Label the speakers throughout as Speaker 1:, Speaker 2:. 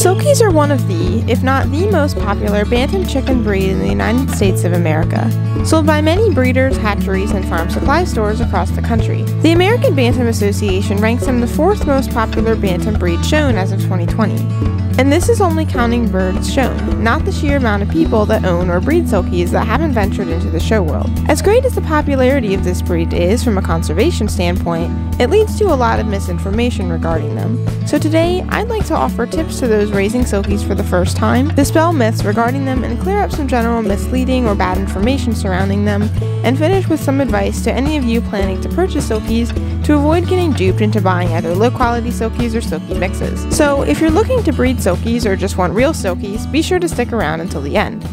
Speaker 1: Silkies are one of the, if not the most popular bantam chicken breed in the United States of America, sold by many breeders, hatcheries, and farm supply stores across the country. The American Bantam Association ranks them the fourth most popular bantam breed shown as of 2020. And this is only counting birds shown, not the sheer amount of people that own or breed silkies that haven't ventured into the show world. As great as the popularity of this breed is from a conservation standpoint, it leads to a lot of misinformation regarding them. So today, I'd like to offer tips to those raising silkies for the first time, dispel myths regarding them, and clear up some general misleading or bad information surrounding them, and finish with some advice to any of you planning to purchase silkies to avoid getting duped into buying either low quality silkies or silky mixes. So if you're looking to breed silkies or just want real silkies, be sure to stick around until the end.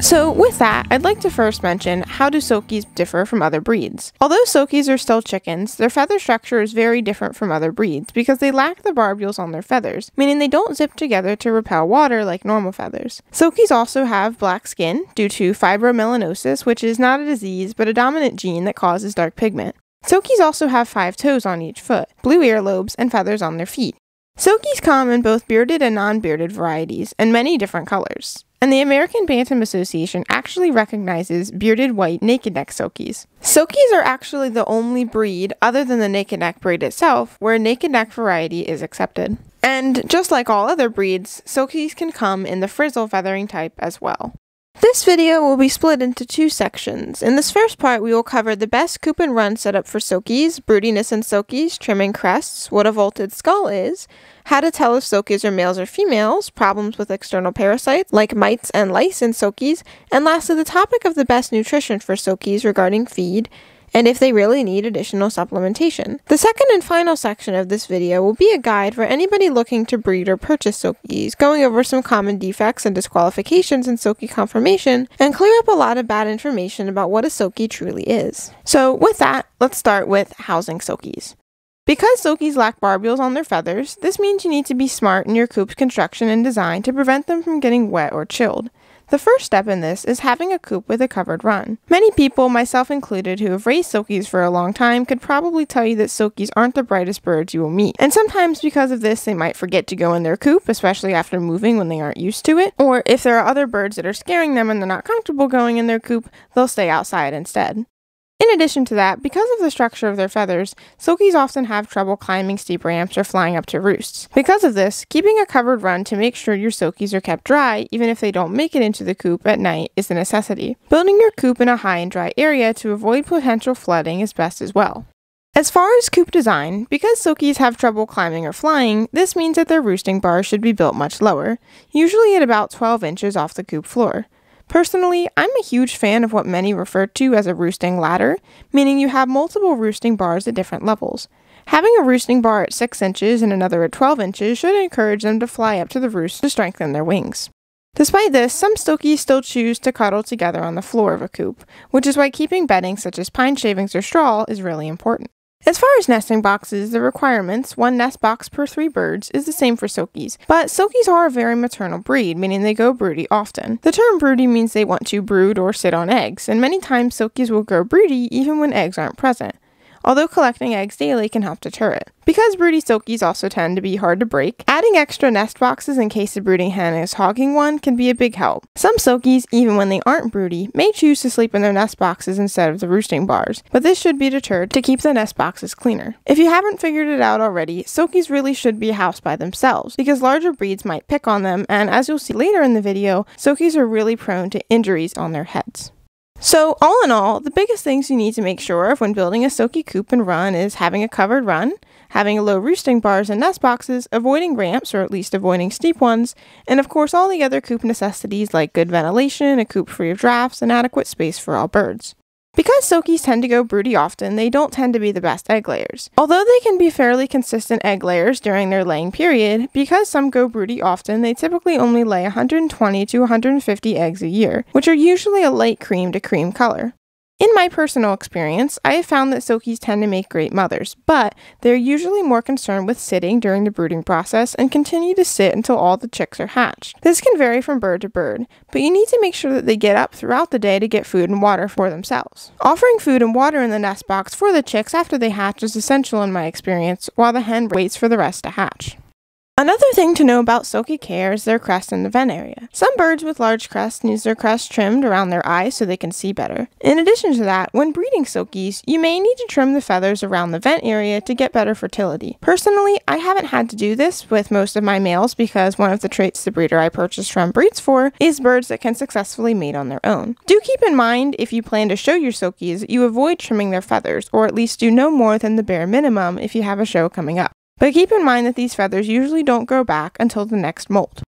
Speaker 1: So, with that, I'd like to first mention how do silkies differ from other breeds. Although silkies are still chickens, their feather structure is very different from other breeds because they lack the barbules on their feathers, meaning they don't zip together to repel water like normal feathers. Silkies also have black skin due to fibromelanosis, which is not a disease but a dominant gene that causes dark pigment. Silkies also have five toes on each foot, blue earlobes, and feathers on their feet. Silkies come in both bearded and non bearded varieties, and many different colors. And the American Bantam Association actually recognizes bearded white naked neck silkies. Silkies are actually the only breed, other than the naked neck breed itself, where a naked neck variety is accepted. And just like all other breeds, silkies can come in the frizzle feathering type as well. This video will be split into two sections. In this first part, we will cover the best coop and run setup for silkies, broodiness in silkies, trimming crests, what a vaulted skull is, how to tell if silkies are males or females, problems with external parasites like mites and lice in silkies, and lastly, the topic of the best nutrition for silkies regarding feed, and if they really need additional supplementation. The second and final section of this video will be a guide for anybody looking to breed or purchase silkies, going over some common defects and disqualifications in silkie conformation, and clear up a lot of bad information about what a silkie truly is. So with that, let's start with housing silkies. Because silkies lack barbules on their feathers, this means you need to be smart in your coop's construction and design to prevent them from getting wet or chilled. The first step in this is having a coop with a covered run. Many people, myself included, who have raised silkies for a long time could probably tell you that silkies aren't the brightest birds you will meet. And sometimes because of this, they might forget to go in their coop, especially after moving when they aren't used to it. Or if there are other birds that are scaring them and they're not comfortable going in their coop, they'll stay outside instead. In addition to that, because of the structure of their feathers, silkies often have trouble climbing steep ramps or flying up to roosts. Because of this, keeping a covered run to make sure your silkies are kept dry, even if they don't make it into the coop at night, is a necessity. Building your coop in a high and dry area to avoid potential flooding is best as well. As far as coop design, because silkies have trouble climbing or flying, this means that their roosting bars should be built much lower, usually at about 12 inches off the coop floor. Personally, I'm a huge fan of what many refer to as a roosting ladder, meaning you have multiple roosting bars at different levels. Having a roosting bar at 6 inches and another at 12 inches should encourage them to fly up to the roost to strengthen their wings. Despite this, some silkies still choose to cuddle together on the floor of a coop, which is why keeping bedding such as pine shavings or straw is really important. As far as nesting boxes, the requirements, one nest box per three birds, is the same for silkies. But silkies are a very maternal breed, meaning they go broody often. The term broody means they want to brood or sit on eggs, and many times silkies will go broody even when eggs aren't present although collecting eggs daily can help deter it. Because broody silkies also tend to be hard to break, adding extra nest boxes in case a brooding hen is hogging one can be a big help. Some silkies, even when they aren't broody, may choose to sleep in their nest boxes instead of the roosting bars, but this should be deterred to keep the nest boxes cleaner. If you haven't figured it out already, silkies really should be housed by themselves, because larger breeds might pick on them, and as you'll see later in the video, silkies are really prone to injuries on their heads. So, all in all, the biggest things you need to make sure of when building a silky coop and run is having a covered run, having low roosting bars and nest boxes, avoiding ramps or at least avoiding steep ones, and of course all the other coop necessities like good ventilation, a coop free of drafts, and adequate space for all birds. Because silkies tend to go broody often, they don't tend to be the best egg layers. Although they can be fairly consistent egg layers during their laying period, because some go broody often, they typically only lay 120 to 150 eggs a year, which are usually a light cream to cream color. In my personal experience, I have found that silkies tend to make great mothers, but they're usually more concerned with sitting during the brooding process and continue to sit until all the chicks are hatched. This can vary from bird to bird, but you need to make sure that they get up throughout the day to get food and water for themselves. Offering food and water in the nest box for the chicks after they hatch is essential in my experience, while the hen waits for the rest to hatch. Another thing to know about silky care is their crest in the vent area. Some birds with large crests need their crest trimmed around their eyes so they can see better. In addition to that, when breeding silkies, you may need to trim the feathers around the vent area to get better fertility. Personally, I haven't had to do this with most of my males because one of the traits the breeder I purchased from breeds for is birds that can successfully mate on their own. Do keep in mind if you plan to show your silkies, you avoid trimming their feathers, or at least do no more than the bare minimum if you have a show coming up. But keep in mind that these feathers usually don't grow back until the next molt.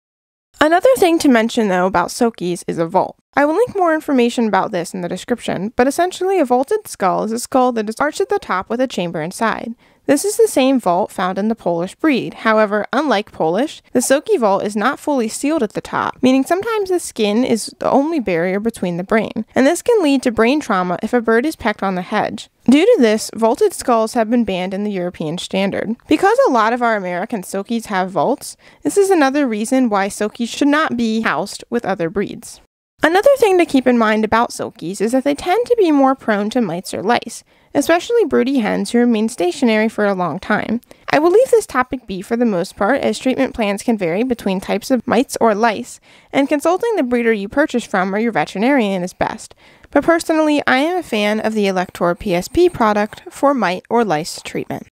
Speaker 1: Another thing to mention though about silkies is a vault. I will link more information about this in the description, but essentially a vaulted skull is a skull that is arched at the top with a chamber inside. This is the same vault found in the Polish breed. However, unlike Polish, the silky vault is not fully sealed at the top, meaning sometimes the skin is the only barrier between the brain, and this can lead to brain trauma if a bird is pecked on the hedge. Due to this, vaulted skulls have been banned in the European standard. Because a lot of our American silkies have vaults, this is another reason why silkies should not be housed with other breeds. Another thing to keep in mind about silkies is that they tend to be more prone to mites or lice especially broody hens who remain stationary for a long time. I will leave this topic be for the most part, as treatment plans can vary between types of mites or lice, and consulting the breeder you purchase from or your veterinarian is best. But personally, I am a fan of the Elector PSP product for mite or lice treatment.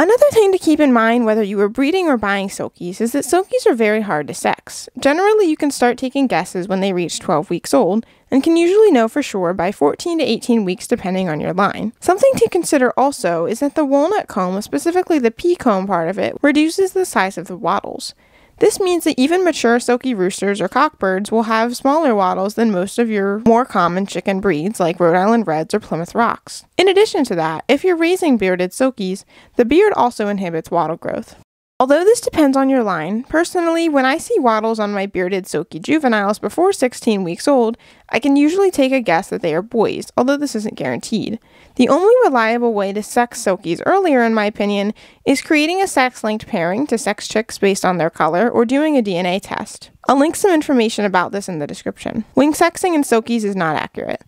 Speaker 1: Another thing to keep in mind whether you are breeding or buying silkies is that silkies are very hard to sex. Generally, you can start taking guesses when they reach 12 weeks old, and can usually know for sure by 14 to 18 weeks depending on your line. Something to consider also is that the walnut comb, specifically the pea comb part of it, reduces the size of the wattles. This means that even mature silky roosters or cockbirds will have smaller wattles than most of your more common chicken breeds like Rhode Island Reds or Plymouth Rocks. In addition to that, if you're raising bearded silkies, the beard also inhibits wattle growth. Although this depends on your line, personally, when I see wattles on my bearded silky juveniles before 16 weeks old, I can usually take a guess that they are boys, although this isn't guaranteed. The only reliable way to sex silkies earlier, in my opinion, is creating a sex linked pairing to sex chicks based on their color or doing a DNA test. I'll link some information about this in the description. Wing sexing in silkies is not accurate.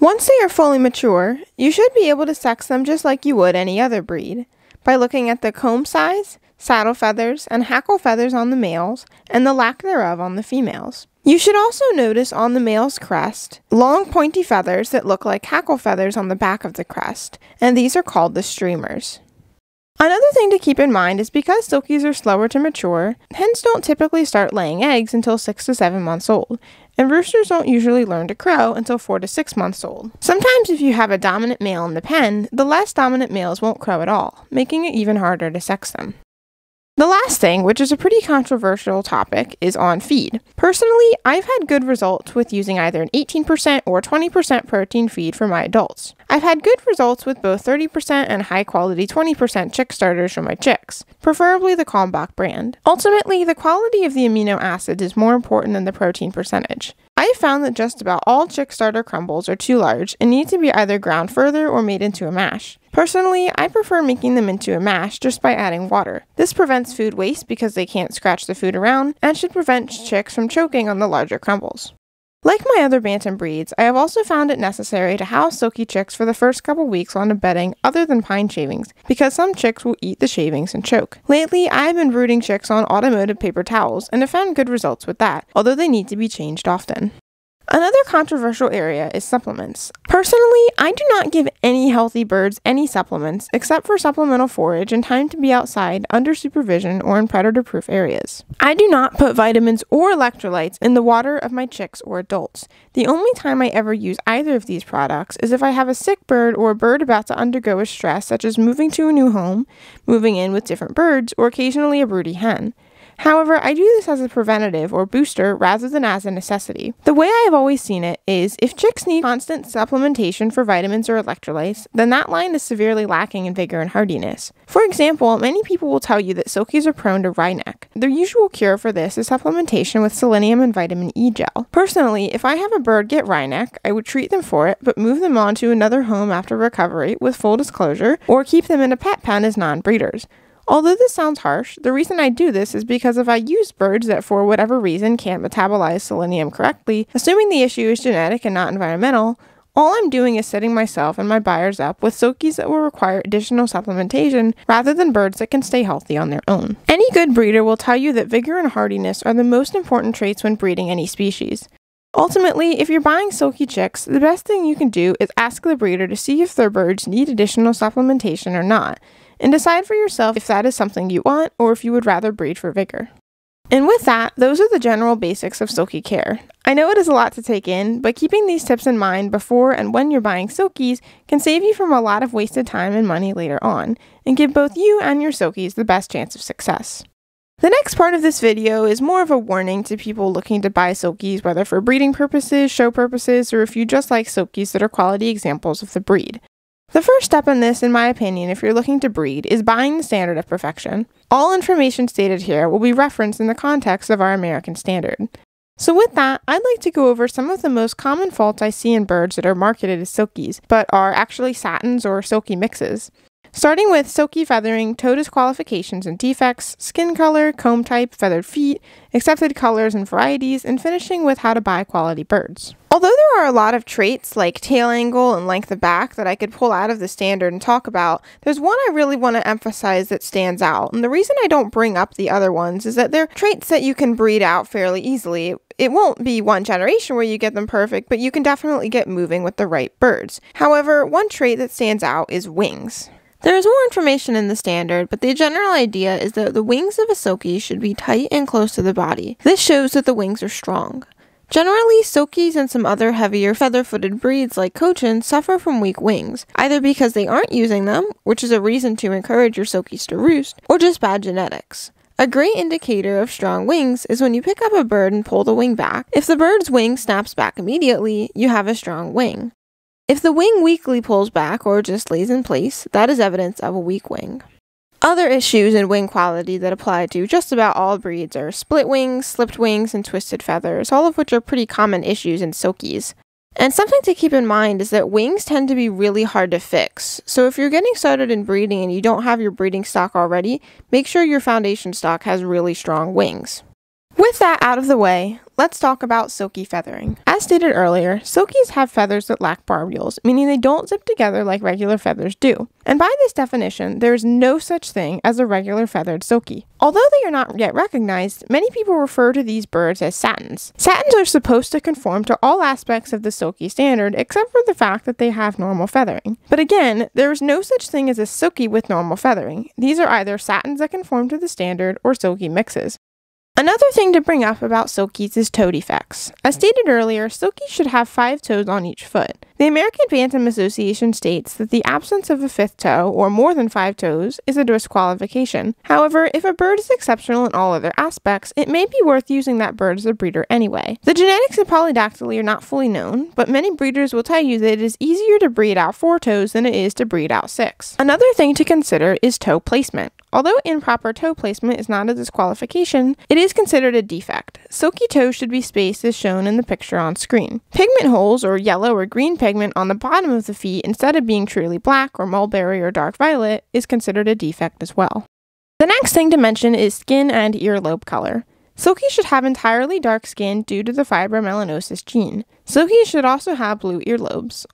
Speaker 1: Once they are fully mature, you should be able to sex them just like you would any other breed by looking at the comb size, saddle feathers, and hackle feathers on the males, and the lack thereof on the females. You should also notice on the male's crest long pointy feathers that look like hackle feathers on the back of the crest, and these are called the streamers. Another thing to keep in mind is because silkies are slower to mature, hens don't typically start laying eggs until 6 to 7 months old, and roosters don't usually learn to crow until 4 to 6 months old. Sometimes, if you have a dominant male in the pen, the less dominant males won't crow at all, making it even harder to sex them. Last thing, which is a pretty controversial topic, is on feed. Personally, I've had good results with using either an 18% or 20% protein feed for my adults. I've had good results with both 30% and high quality 20% chick starters for my chicks, preferably the Kalmbach brand. Ultimately, the quality of the amino acids is more important than the protein percentage. I found that just about all chick starter crumbles are too large and need to be either ground further or made into a mash. Personally, I prefer making them into a mash just by adding water. This prevents food waste because they can't scratch the food around and should prevent chicks from choking on the larger crumbles. Like my other bantam breeds, I have also found it necessary to house silky chicks for the first couple weeks on a bedding other than pine shavings, because some chicks will eat the shavings and choke. Lately, I have been brooding chicks on automotive paper towels and have found good results with that, although they need to be changed often. Another controversial area is supplements. Personally, I do not give any healthy birds any supplements except for supplemental forage and time to be outside under supervision or in predator proof areas. I do not put vitamins or electrolytes in the water of my chicks or adults. The only time I ever use either of these products is if I have a sick bird or a bird about to undergo a stress such as moving to a new home, moving in with different birds, or occasionally a broody hen. However, I do this as a preventative or booster rather than as a necessity. The way I have always seen it is if chicks need constant supplementation for vitamins or electrolytes, then that line is severely lacking in vigor and hardiness. For example, many people will tell you that silkies are prone to wry neck. The usual cure for this is supplementation with selenium and vitamin E gel. Personally, if I have a bird get wry neck, I would treat them for it, but move them on to another home after recovery with full disclosure, or keep them in a pet pen as non breeders. Although this sounds harsh, the reason I do this is because if I use birds that for whatever reason can't metabolize selenium correctly, assuming the issue is genetic and not environmental, All I'm doing is setting myself and my buyers up with Silkies that will require additional supplementation rather than birds that can stay healthy on their own. Any good breeder will tell you that vigor and hardiness are the most important traits when breeding any species. Ultimately, if you're buying silky chicks, the best thing you can do is ask the breeder to see if their birds need additional supplementation or not, and decide for yourself if that is something you want or if you would rather breed for vigor. And with that, those are the general basics of silky care. I know it is a lot to take in, but keeping these tips in mind before and when you're buying silkies can save you from a lot of wasted time and money later on, and give both you and your silkies the best chance of success. The next part of this video is more of a warning to people looking to buy silkies, whether for breeding purposes, show purposes, or if you just like silkies that are quality examples of the breed. The first step in this, in my opinion, if you're looking to breed, is buying the standard of perfection. All information stated here will be referenced in the context of our American standard. So with that, I'd like to go over some of the most common faults I see in birds that are marketed as silkies, but are actually satins or silky mixes. Starting with silky feathering, toe disqualifications and defects, skin color, comb type, feathered feet, accepted colors and varieties, and finishing with how to buy quality birds. Although there are a lot of traits like tail angle and length of back that I could pull out of the standard and talk about, there's one I really want to emphasize that stands out. And the reason I don't bring up the other ones is that they're traits that you can breed out fairly easily. It won't be one generation where you get them perfect, but you can definitely get moving with the right birds. However, one trait that stands out is wings. There is more information in the standard, but the general idea is that the wings of a silkie should be tight and close to the body. This shows that the wings are strong. Generally, silkies and some other heavier feather-footed breeds like Cochin suffer from weak wings, either because they aren't using them, which is a reason to encourage your silkies to roost, or just bad genetics. A great indicator of strong wings is when you pick up a bird and pull the wing back. If the bird's wing snaps back immediately, you have a strong wing. If the wing weakly pulls back or just lays in place, that is evidence of a weak wing. Other issues in wing quality that apply to just about all breeds are split wings, slipped wings, and twisted feathers, all of which are pretty common issues in silkies. And something to keep in mind is that wings tend to be really hard to fix. So if you're getting started in breeding and you don't have your breeding stock already, make sure your foundation stock has really strong wings. With that out of the way, let's talk about silky feathering. As stated earlier, silkies have feathers that lack barbules, meaning they don't zip together like regular feathers do. And by this definition, there is no such thing as a regular feathered silky. Although they are not yet recognized, many people refer to these birds as satins. Satins are supposed to conform to all aspects of the silky standard except for the fact that they have normal feathering. But again, there is no such thing as a silky with normal feathering. These are either satins that conform to the standard or silky mixes. Another thing to bring up about silkies is toe defects. As stated earlier, silkies should have five toes on each foot. The American Bantam Association states that the absence of a fifth toe, or more than five toes, is a disqualification. However, if a bird is exceptional in all other aspects, it may be worth using that bird as a breeder anyway. The genetics of polydactyly are not fully known, but many breeders will tell you that it is easier to breed out four toes than it is to breed out six. Another thing to consider is toe placement. Although improper toe placement is not a disqualification, it is considered a defect. Silky toes should be spaced as shown in the picture on screen. Pigment holes, or yellow or green pigment on the bottom of the feet instead of being truly black or mulberry or dark violet, is considered a defect as well. The next thing to mention is skin and earlobe color. Silkies should have entirely dark skin due to the fibromelanosis gene. Silkies should also have blue earlobes.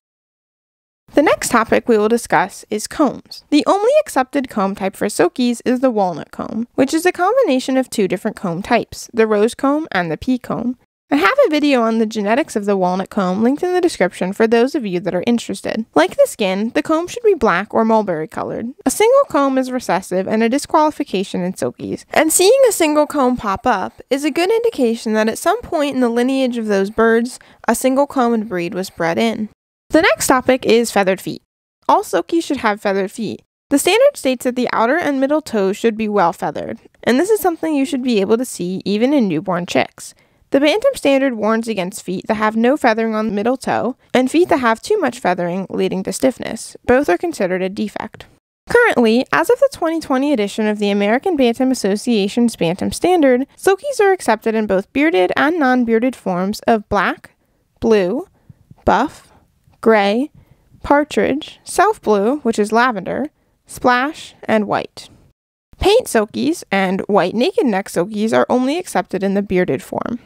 Speaker 1: The next topic we will discuss is combs. The only accepted comb type for silkies is the walnut comb, which is a combination of two different comb types, the rose comb and the pea comb. I have a video on the genetics of the walnut comb linked in the description for those of you that are interested. Like the skin, the comb should be black or mulberry colored. A single comb is recessive and a disqualification in silkies, and seeing a single comb pop up is a good indication that at some point in the lineage of those birds, a single combed breed was bred in. The next topic is feathered feet. All silkies should have feathered feet. The standard states that the outer and middle toes should be well feathered, and this is something you should be able to see even in newborn chicks. The Bantam standard warns against feet that have no feathering on the middle toe and feet that have too much feathering, leading to stiffness. Both are considered a defect. Currently, as of the 2020 edition of the American Bantam Association's Bantam Standard, silkies are accepted in both bearded and non bearded forms of black, blue, buff, gray, partridge, self blue, which is lavender, splash, and white. Paint silkies and white naked neck silkies are only accepted in the bearded form.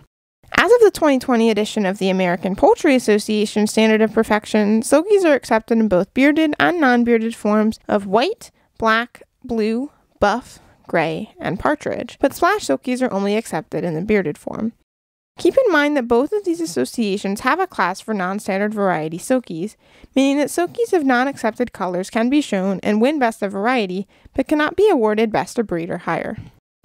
Speaker 1: The 2020 edition of the American Poultry Association Standard of Perfection, Silkies are accepted in both bearded and non bearded forms of white, black, blue, buff, gray, and partridge, but splash silkies are only accepted in the bearded form. Keep in mind that both of these associations have a class for non standard variety silkies, meaning that silkies of non accepted colors can be shown and win best of variety, but cannot be awarded best of breed or higher.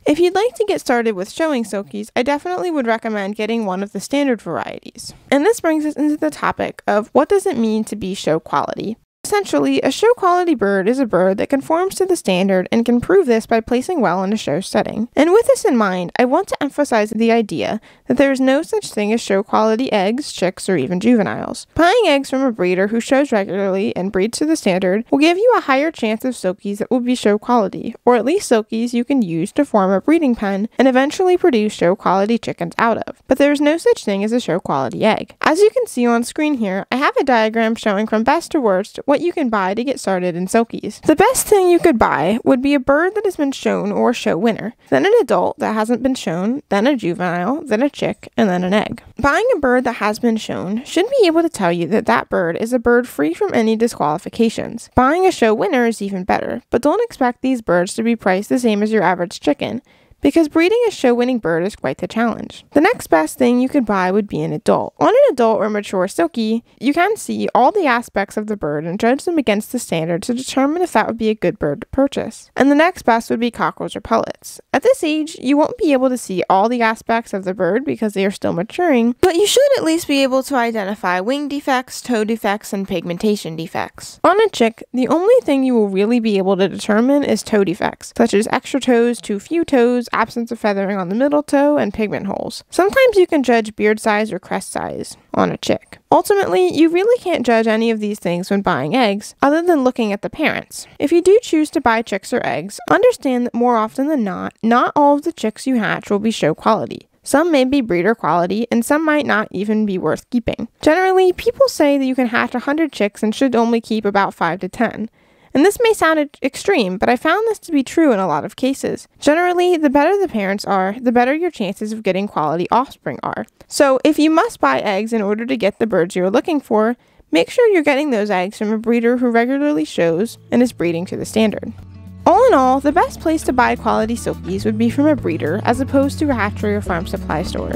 Speaker 1: If you'd like to get started with showing silkies, I definitely would recommend getting one of the standard varieties. And this brings us into the topic of what does it mean to be show quality? Essentially, a show quality bird is a bird that conforms to the standard and can prove this by placing well in a show setting. And with this in mind, I want to emphasize the idea that there is no such thing as show quality eggs, chicks, or even juveniles. Buying eggs from a breeder who shows regularly and breeds to the standard will give you a higher chance of silkies that will be show quality, or at least silkies you can use to form a breeding pen and eventually produce show quality chickens out of. But there is no such thing as a show quality egg. As you can see on screen here, I have a diagram showing from best to worst what you can buy to get started in silkies. The best thing you could buy would be a bird that has been shown or show winner, then an adult that hasn't been shown, then a juvenile, then a chick, and then an egg. Buying a bird that has been shown should be able to tell you that that bird is a bird free from any disqualifications. Buying a show winner is even better, but don't expect these birds to be priced the same as your average chicken because breeding a show winning bird is quite the challenge. The next best thing you could buy would be an adult. On an adult or mature silky, you can see all the aspects of the bird and judge them against the standard to determine if that would be a good bird to purchase. And the next best would be cockerels or pullets. At this age, you won't be able to see all the aspects of the bird because they are still maturing, but you should at least be able to identify wing defects, toe defects, and pigmentation defects. On a chick, the only thing you will really be able to determine is toe defects, such as extra toes, too few toes, absence of feathering on the middle toe, and pigment holes. Sometimes you can judge beard size or crest size on a chick. Ultimately, you really can't judge any of these things when buying eggs, other than looking at the parents. If you do choose to buy chicks or eggs, understand that more often than not, not all of the chicks you hatch will be show quality. Some may be breeder quality, and some might not even be worth keeping. Generally, people say that you can hatch 100 chicks and should only keep about 5 to 10. And this may sound extreme, but I found this to be true in a lot of cases. Generally, the better the parents are, the better your chances of getting quality offspring are. So, if you must buy eggs in order to get the birds you're looking for, make sure you're getting those eggs from a breeder who regularly shows and is breeding to the standard. All in all, the best place to buy quality silkies would be from a breeder as opposed to a hatchery or farm supply store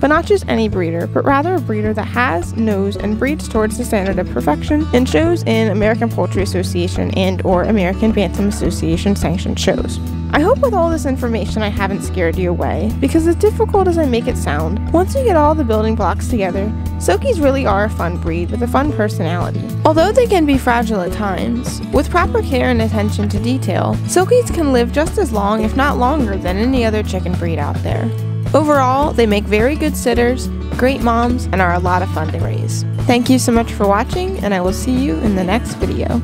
Speaker 1: but not just any breeder, but rather a breeder that has, knows, and breeds towards the standard of perfection and shows in American Poultry Association and or American Bantam Association sanctioned shows. I hope with all this information I haven't scared you away, because as difficult as I make it sound, once you get all the building blocks together, Silkies really are a fun breed with a fun personality. Although they can be fragile at times, with proper care and attention to detail, Silkies can live just as long if not longer than any other chicken breed out there. Overall, they make very good sitters, great moms, and are a lot of fun to raise. Thank you so much for watching, and I will see you in the next video.